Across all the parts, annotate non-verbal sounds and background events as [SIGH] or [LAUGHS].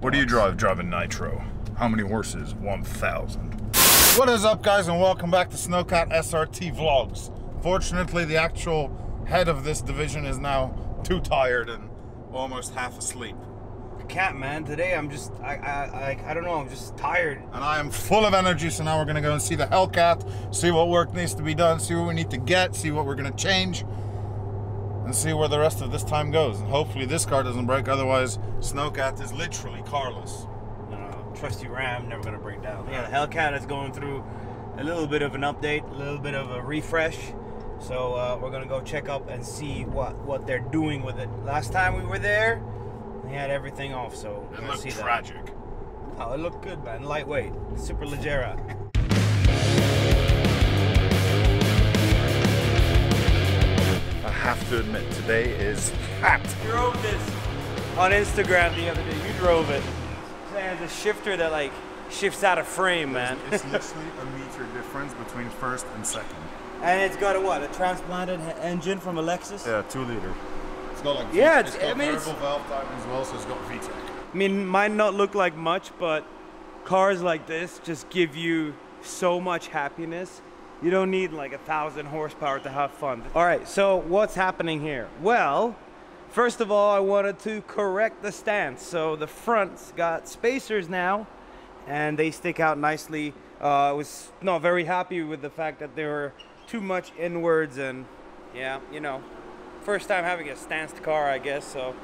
What do you drive driving Nitro? How many horses? 1,000. What is up guys and welcome back to Snowcat SRT Vlogs. Fortunately the actual head of this division is now too tired and almost half asleep. I can't, man. Today I'm just, I, I, I, I don't know. I'm just tired. And I am full of energy so now we're gonna go and see the Hellcat, see what work needs to be done, see what we need to get, see what we're gonna change and see where the rest of this time goes. And hopefully this car doesn't break, otherwise Snowcat is literally carless. No, trusty Ram never gonna break down. Yeah, the Hellcat is going through a little bit of an update, a little bit of a refresh. So uh, we're gonna go check up and see what what they're doing with it. Last time we were there, they had everything off. So It looked see tragic. that. Oh, it looked good, man. Lightweight, super leggera. Have to admit, today is packed. You drove this on Instagram the other day. You drove it. Man, the shifter that like shifts out of frame, man. It's literally a meter difference between first and second. And it's got a what? A transplanted engine from a Lexus? Yeah, two liter. It's got like Yeah, it's it's- got I mean, it's- variable valve time as well, so it's got VTEC. I mean, might not look like much, but cars like this just give you so much happiness. You don't need like a thousand horsepower to have fun. All right, so what's happening here? Well, first of all, I wanted to correct the stance. So the front's got spacers now, and they stick out nicely. Uh, I was not very happy with the fact that they were too much inwards, and yeah, you know, first time having a stanced car, I guess. So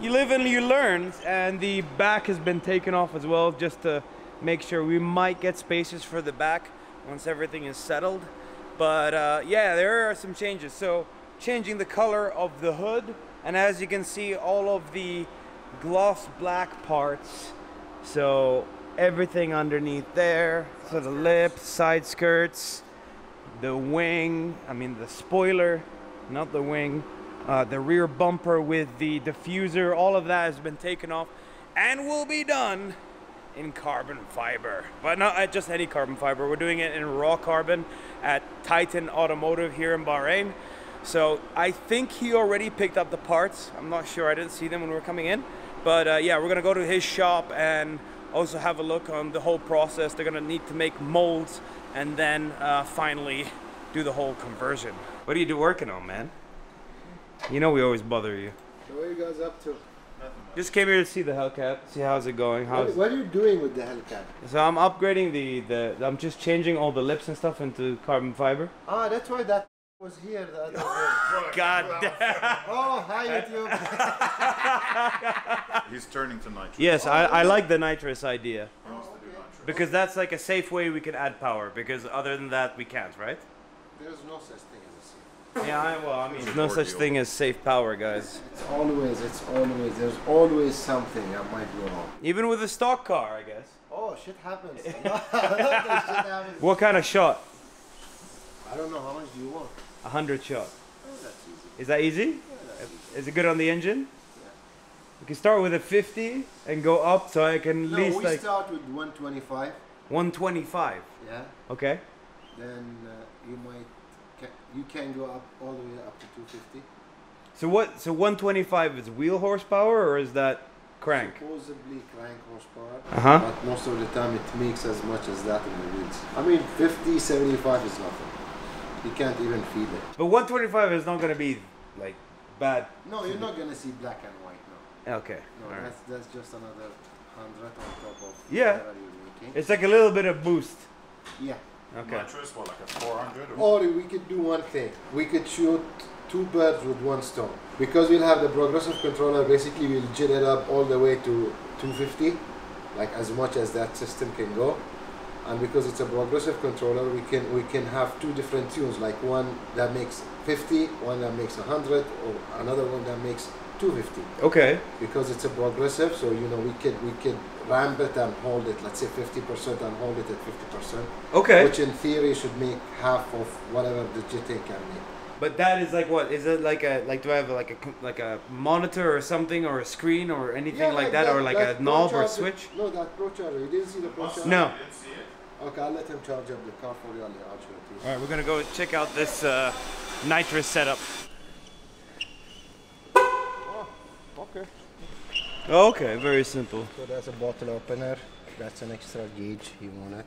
you live and you learn and the back has been taken off as well just to make sure we might get spaces for the back once everything is settled. But uh, yeah there are some changes. So changing the color of the hood and as you can see all of the gloss black parts. So everything underneath there. So the lip side skirts the wing, I mean the spoiler, not the wing, uh, the rear bumper with the diffuser, all of that has been taken off and will be done in carbon fiber. But not at just any carbon fiber, we're doing it in raw carbon at Titan Automotive here in Bahrain. So I think he already picked up the parts. I'm not sure, I didn't see them when we were coming in. But uh, yeah, we're gonna go to his shop and also have a look on the whole process. They're gonna need to make molds and then uh, finally do the whole conversion. What are you do working on, man? You know we always bother you. So what are you guys up to? Just came here to see the Hellcat, see how's it going. What, How's what are you doing with the Hellcat? so I'm upgrading the, the I'm just changing all the lips and stuff into carbon fiber. Ah, that's why that was here the other day. [LAUGHS] God [LAUGHS] damn. oh, hi YouTube. [LAUGHS] He's turning to nitrous. Yes, I, I like the nitrous idea because that's like a safe way we can add power. Because other than that, we can't, right? There's no such thing as a secret. Yeah, I, well, I mean, It's a no such ordeal. thing as safe power, guys. It's always, it's always, there's always something that might go wrong. Even with a stock car, I guess. Oh, shit happens. [LAUGHS] [LAUGHS] shit happens. What kind of shot? I don't know how much do you want. A hundred shot. Oh, that's easy. Is that easy? Yeah, that's easy. Is it good on the engine? Yeah. We can start with a 50 and go up so I can at No, least we like start with 125. 125. Yeah. Okay. Then uh, you might, you can go up all the way up to 250. So what? So 125 is wheel horsepower or is that crank? Supposedly crank horsepower. Uh huh. But most of the time it makes as much as that in the wheels. I mean, 50, 75 is nothing. You can't even feel it. But 125 is not gonna be like bad. No, you're not gonna see black and white. No, Okay. no, right. that's that's just another hundred on top of Yeah. you're making. It's like a little bit of boost. Yeah. Okay. Nitro is what, like a 400? Or we could do one thing. We could shoot two birds with one stone. Because we'll have the progressive controller, basically we'll jet it up all the way to 250, like as much as that system can go. And because it's a progressive controller, we can we can have two different tunes, like one that makes 50, one that makes 100, or another one that makes 250. Okay. Because it's a progressive, so you know we could we could ramp it and hold it, let's say 50% and hold it at 50%, Okay. which in theory should make half of whatever the jetting can make. But that is like what? Is it like a like do I have like a like a monitor or something or a screen or anything like, that, or like a Pro knob or Charger- switch? No, that ProCharger. You didn't see the ProCharger? No. Okay, I'll let him charge up the car for you. I'll I'll show it to you. All right, we're gonna go check out this uh, nitrous setup. Okay. Very simple. So that's a bottle opener. That's an extra gauge you want it.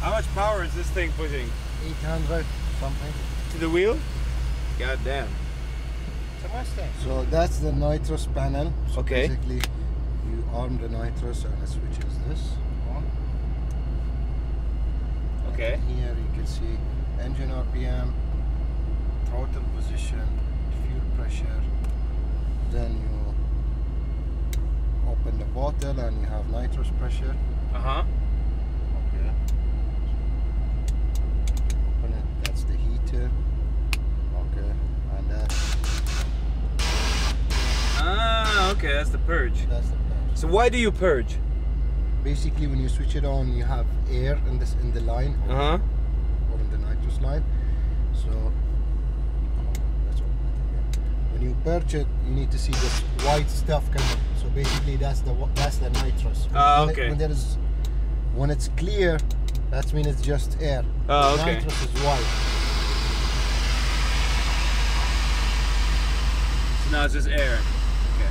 How much power is this thing pushing? 800 something. To the wheel? God damn. It's a Mustang. So that's the nitrous panel. So Okay. basically you arm the nitrous and it switches this on. Okay. And here you can see engine RPM, throttle position, fuel pressure. Then you open the bottle and you have nitrous pressure. Uh huh. Okay. Open it. That's the heater. Okay. And that's Ah, okay, that's the purge. that's the purge. So why do you purge? Basically, when you switch it on, you have air in this in the line or, Uh huh. or in the nitrous line. So. When you purge it, you need to see this white stuff coming. So basically, that's the that's the nitrous. Ah, When it- okay. When there is when it's clear, that means it's just air. Ah, The okay. Nitrous is white. So now it's just air. Okay.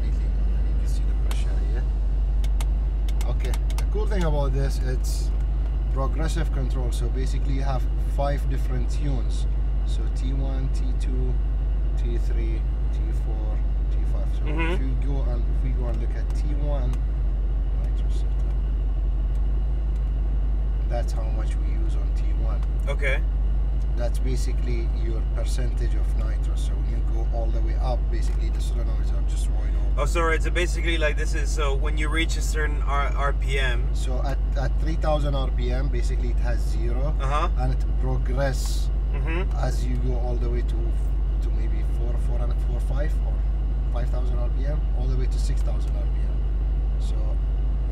Really, You can see the pressure here. Okay. The cool thing about this, it's progressive control. So basically, you have five different tunes. So T1, T2, T3, T4, T5. So Mhm. if you go and if we go and look at T1. That's how much we use on T1. Okay. That's basically your percentage of nitrous. So when you go all the way up, basically the solenoids are just wide open. Oh, sorry. right. So basically, like this is so when you reach a certain R- RPM. So at, at 3000 RPM, basically it has zero Uh huh. and it progress Mhm. as you go all the way to to maybe four, four and four, five or 5000 RPM, all the way to 6000 RPM. So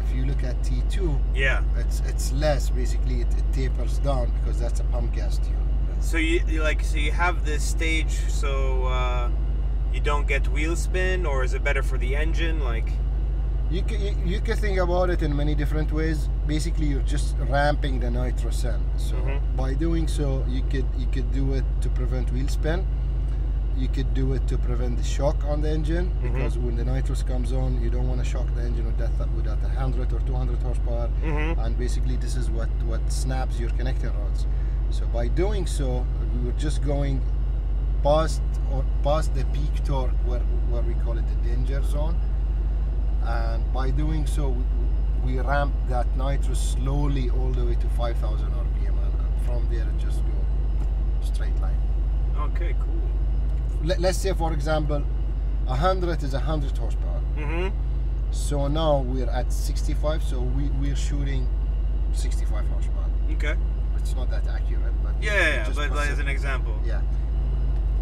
if you look at T2, Yeah. it's it's less. Basically, it, it tapers down because that's a pump gas tune. So you, you like so you have this stage so uh, you don't get wheel spin, or is it better for the engine? Like. You can, you, you can think about it in many different ways. Basically, you're just ramping the nitrous in. So Mhm. by doing so, you could you could do it to prevent wheel spin. You could do it to prevent the shock on the engine Mhm. because when the nitrous comes on, you don't want to shock the engine with that with that 100 or 200 horsepower. Mm-hmm. And basically, this is what what snaps your connecting rods. So by doing so, we were just going past or past the peak torque, where where we call it the danger zone and by doing so we, we ramp that nitrous slowly all the way to 5000 rpm and from there it just go straight line Okay. Cool. Let, let's say for example 100 is 100 horsepower Mm-hmm. so now we're at 65 so we, we're shooting 65 horsepower Okay. It's not that accurate but Yeah, yeah, but like, as an example. yeah.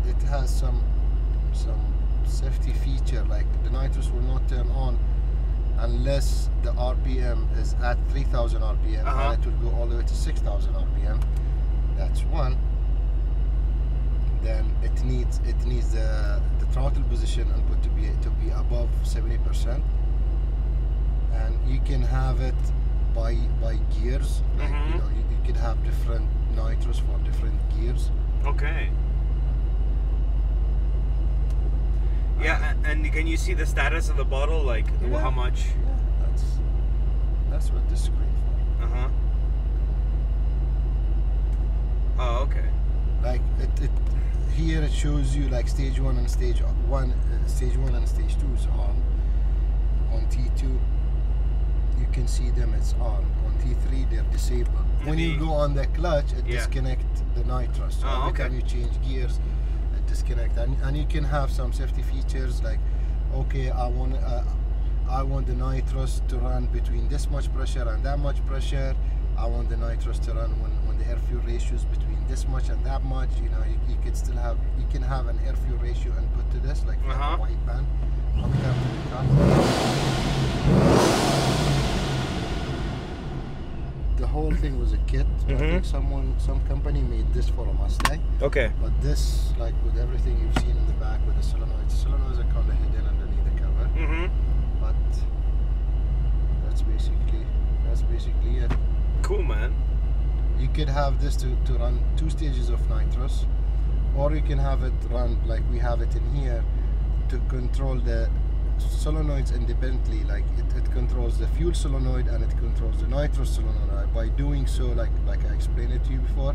It has some some safety feature like the nitrous will not turn on unless the rpm is at 3000 rpm Uh-huh. and it will go all the way to 6000 rpm that's one. Then it needs it needs the, the throttle position input to be to be above 70 percent. And you can have it by by gears like Mhm. you know you, you could have different nitrous for different gears Okay. Yeah, a- and can you see the status of the bottle? Like Yeah. how much? Yeah, that's that's what this screen for. Uh huh. Oh, okay. Like it, it here it shows you like stage one and stage one, uh, stage one and stage two is on. On T two, you can see them it's on. On T three, they're disabled. When you go on the clutch, it Yeah. disconnect the nitrous. So Oh, every okay. time you change gears, it disconnect. And, and you can have some safety features like, okay, I want uh, I want the nitrous to run between this much pressure and that much pressure. I want the nitrous to run when, when the air fuel ratio is between this much and that much. You know, you, you could still have you can have an air fuel ratio input to this, like Uh-huh. a wideband. Hooked up to the whole thing was a kit. I Mhm. think someone, some company made this for a Mustang. Okay. But this, like with everything you've seen in the back with the solenoids, solenoids are kind of hidden underneath the cover. Mm-hmm. But that's basically that's basically it. Cool, man. You could have this to, to run two stages of nitrous, or you can have it run like we have it in here to control the solenoids independently. Like controls the fuel solenoid and it controls the nitrous solenoid. By doing so, like like I explained it to you before,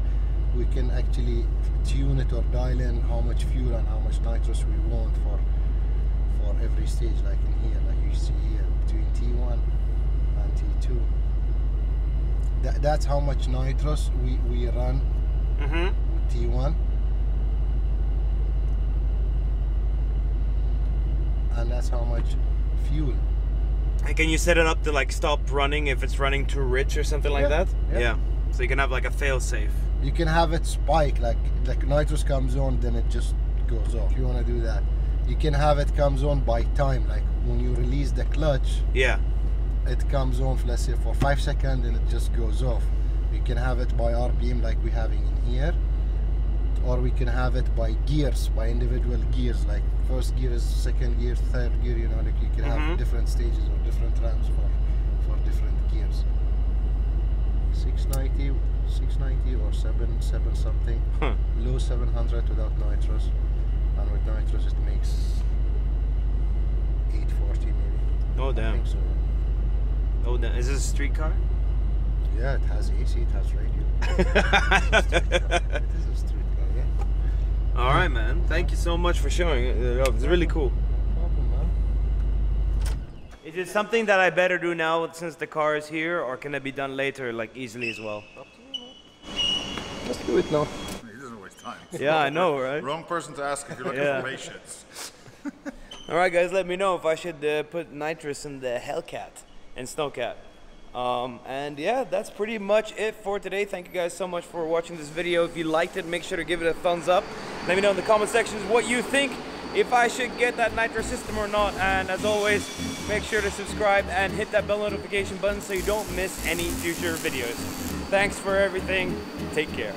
we can actually tune it or dial in how much fuel and how much nitrous we want for for every stage. Like in here, like you see here between T1 and T2 that, that's how much nitrous we, we run Mm-hmm. with T1 and that's how much fuel And can you set it up to like stop running if it's running too rich or something like Yeah, that? yeah. yeah. So you can have like a fail safe. you can have it spike like like nitrous comes on then it just goes off if you want to do that you can have it comes on by time like when you release the clutch Yeah. it comes on let's say for five seconds and it just goes off You can have it by rpm like we're having in here or we can have it by gears by individual gears like first gear is second gear third gear you know like you can Mhm. have different stages or different ramps for for different gears 690 690 or 7 7 something Huh. low 700 without nitrous and with nitrous it makes 840 maybe Oh damn. so. Oh damn. Is this a street car? Yeah, it has AC, it has radio. [LAUGHS] it is a street. All right, man. Thank you so much for showing it. It's really cool. No problem, man. Is it something that I better do now since the car is here, or can it be done later, like easily as well? Let's do it now. He doesn't waste time. Yeah, I know, right? Wrong person to ask if you're looking Yeah. for patience. [LAUGHS] All right, guys, let me know if I should uh, put nitrous in the Hellcat and Snowcat. Um, and yeah, that's pretty much it for today. Thank you guys so much for watching this video. If you liked it, make sure to give it a thumbs up. Let me know in the comment sections what you think, if I should get that nitro system or not. And as always, make sure to subscribe and hit that bell notification button so you don't miss any future videos. Thanks for everything. Take care.